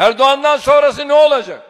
Erdoğan'dan sonrası ne olacak?